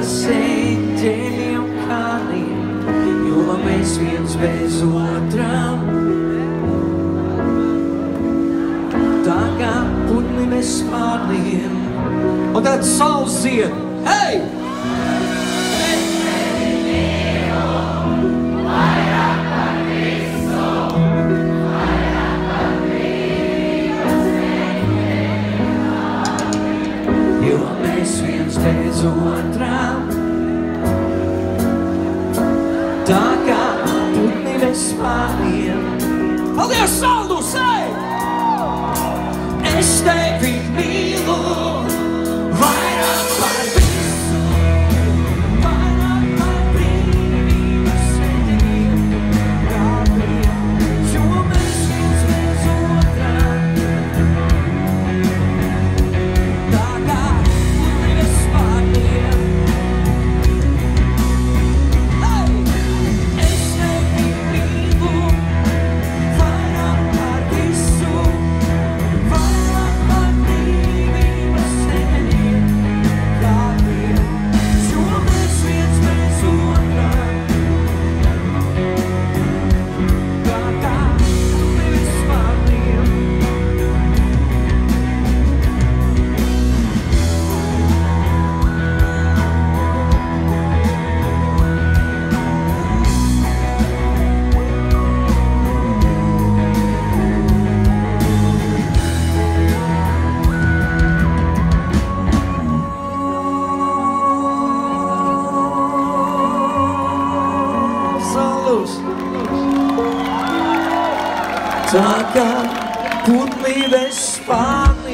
brīvības eņģeļiem kalniem, jo mēs viens bez otram. Tā kā putni bez spārniem. Un tad saules zied, hei! Viens bez otrām Tā kā putni bez spārniem Paldies, Saldus! Ej! Tā kā putni bez spārniem.